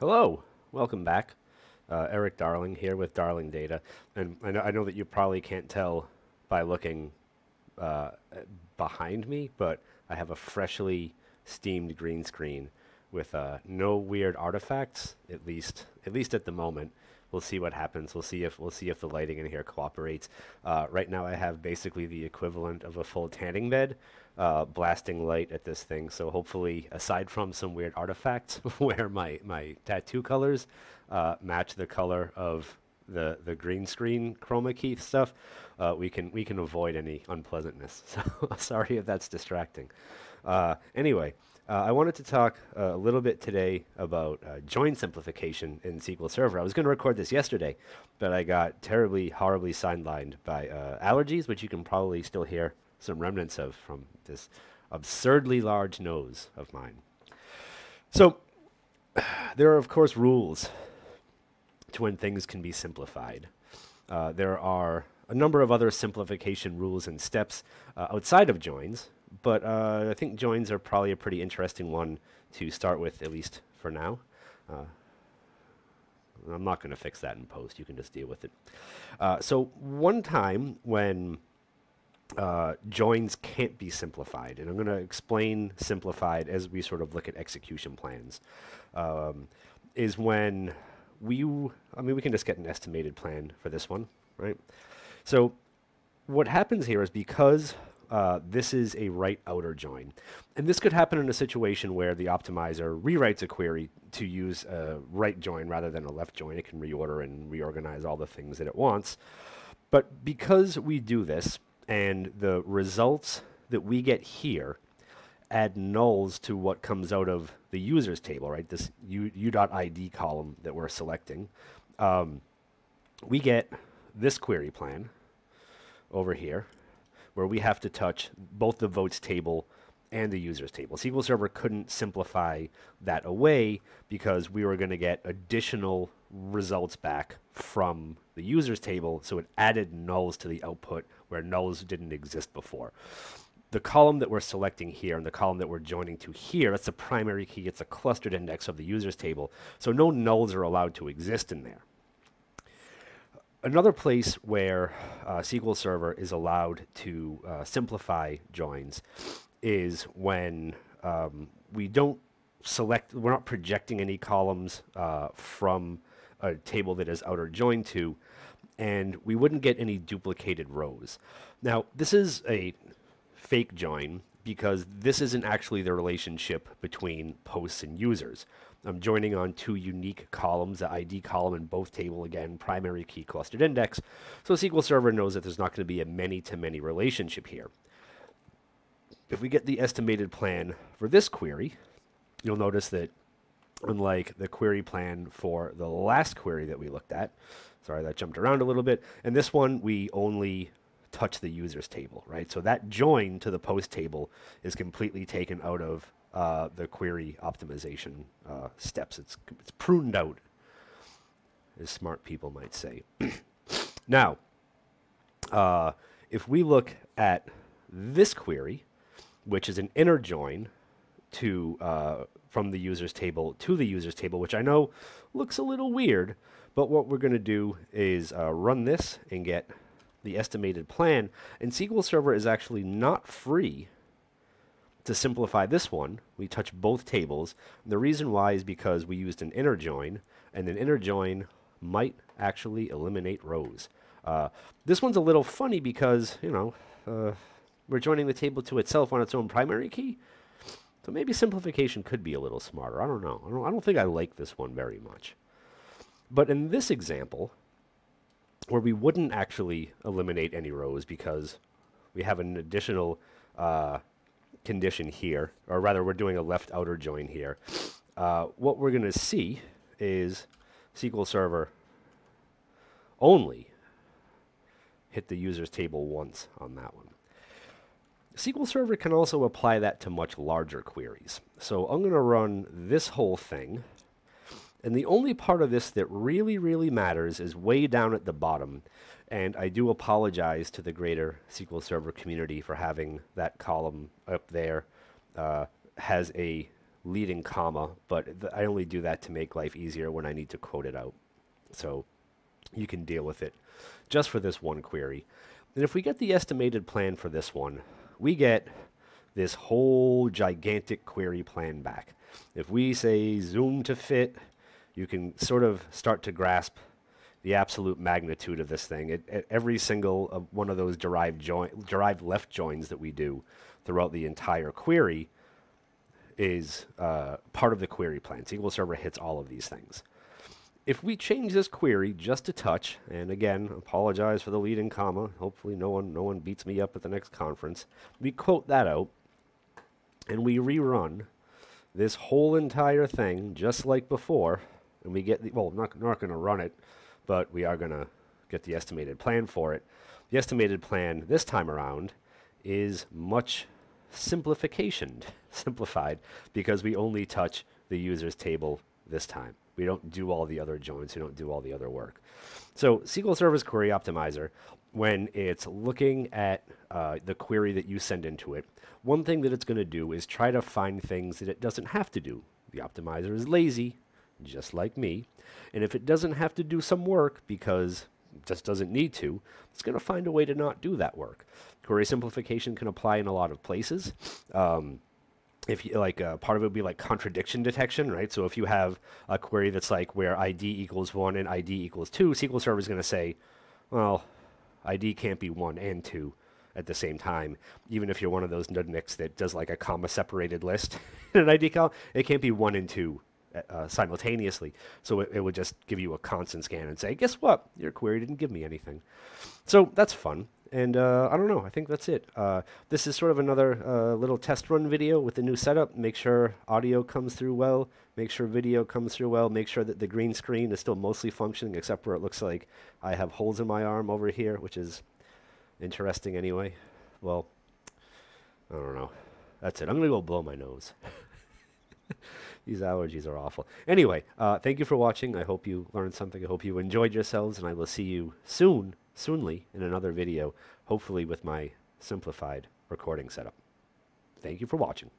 Hello, welcome back. Uh, Erik Darling here with Darling Data, and I know, I know that you probably can't tell by looking uh, behind me, but I have a freshly steamed green screen with uh, no weird artifacts, at least at least at the moment. We'll see what happens. We'll see if we'll see if the lighting in here cooperates. Uh, right now, I have basically the equivalent of a full tanning bed, uh, blasting light at this thing. So hopefully, aside from some weird artifacts where my my tattoo colors uh, match the color of the the green screen chroma key stuff, uh, we can we can avoid any unpleasantness. So sorry if that's distracting. Uh, anyway, uh, I wanted to talk uh, a little bit today about uh, join simplification in SQL Server. I was going to record this yesterday, but I got terribly, horribly sidelined by uh, allergies, which you can probably still hear some remnants of from this absurdly large nose of mine. So, there are, of course, rules to when things can be simplified. Uh, there are a number of other simplification rules and steps uh, outside of joins, but uh, I think joins are probably a pretty interesting one to start with, at least for now. Uh, I'm not going to fix that in post. You can just deal with it. Uh, so one time when uh, joins can't be simplified, and I'm going to explain simplified as we sort of look at execution plans, um, is when we, I mean, we can just get an estimated plan for this one, right? So what happens here is because uh, this is a right outer join. And this could happen in a situation where the optimizer rewrites a query to use a right join rather than a left join. It can reorder and reorganize all the things that it wants. But because we do this and the results that we get here add nulls to what comes out of the users table, right? This u, u.id column that we're selecting, um, we get this query plan over here where we have to touch both the votes table and the users table. SQL Server couldn't simplify that away because we were going to get additional results back from the users table, so it added nulls to the output where nulls didn't exist before. The column that we're selecting here and the column that we're joining to here, that's the primary key. It's a clustered index of the users table. So no nulls are allowed to exist in there another place where uh, SQL Server is allowed to uh, simplify joins is when um, we don't select, we're not projecting any columns uh, from a table that is outer joined to, and we wouldn't get any duplicated rows. Now, this is a fake join because this isn't actually the relationship between posts and users. I'm joining on two unique columns, the ID column in both table, again, primary key clustered index. So SQL Server knows that there's not going to be a many-to-many -many relationship here. If we get the estimated plan for this query, you'll notice that unlike the query plan for the last query that we looked at, sorry, that jumped around a little bit, and this one, we only touch the users table, right? So that join to the post table is completely taken out of uh, the query optimization uh, steps. It's, it's pruned out, as smart people might say. now, uh, if we look at this query, which is an inner join to uh, from the users table to the users table, which I know looks a little weird, but what we're going to do is uh, run this and get the estimated plan. And SQL Server is actually not free to simplify this one, we touch both tables. And the reason why is because we used an inner join, and an inner join might actually eliminate rows. Uh, this one's a little funny because, you know, uh, we're joining the table to itself on its own primary key. So maybe simplification could be a little smarter. I don't know. I don't, I don't think I like this one very much. But in this example, where we wouldn't actually eliminate any rows because we have an additional uh, condition here, or rather we're doing a left outer join here, uh, what we're going to see is SQL Server only hit the users table once on that one. SQL Server can also apply that to much larger queries. So I'm going to run this whole thing. And the only part of this that really, really matters is way down at the bottom. And I do apologize to the greater SQL Server community for having that column up there uh, has a leading comma, but I only do that to make life easier when I need to quote it out. So you can deal with it just for this one query. And if we get the estimated plan for this one, we get this whole gigantic query plan back. If we say zoom to fit, you can sort of start to grasp the absolute magnitude of this thing. It, it, every single uh, one of those derived join, derived left joins that we do throughout the entire query is uh, part of the query plan. SQL Server hits all of these things. If we change this query just a touch, and again, apologize for the leading comma. Hopefully, no one no one beats me up at the next conference. We quote that out, and we rerun this whole entire thing just like before, and we get the well, not not going to run it, but we are going to get the estimated plan for it. The estimated plan this time around is much simplification, simplified, because we only touch the users table this time. We don't do all the other joins. We don't do all the other work. So SQL Server's Query Optimizer, when it's looking at uh, the query that you send into it, one thing that it's going to do is try to find things that it doesn't have to do. The optimizer is lazy, just like me. And if it doesn't have to do some work because it just doesn't need to, it's going to find a way to not do that work. Query simplification can apply in a lot of places. Um, if you like uh, part of it would be like contradiction detection, right? So if you have a query that's like where ID equals one and ID equals two, SQL Server is going to say, well, ID can't be one and two at the same time. Even if you're one of those nudniks that does like a comma separated list in an ID column, it can't be one and two uh, simultaneously. So it, it, would just give you a constant scan and say, guess what? Your query didn't give me anything. So that's fun. And uh, I don't know. I think that's it. Uh, this is sort of another uh, little test run video with the new setup. Make sure audio comes through well. Make sure video comes through well. Make sure that the green screen is still mostly functioning, except where it looks like I have holes in my arm over here, which is interesting anyway. Well, I don't know. That's it. I'm going to go blow my nose. These allergies are awful. Anyway, uh, thank you for watching. I hope you learned something. I hope you enjoyed yourselves, and I will see you soon, soonly, in another video, hopefully with my simplified recording setup. Thank you for watching.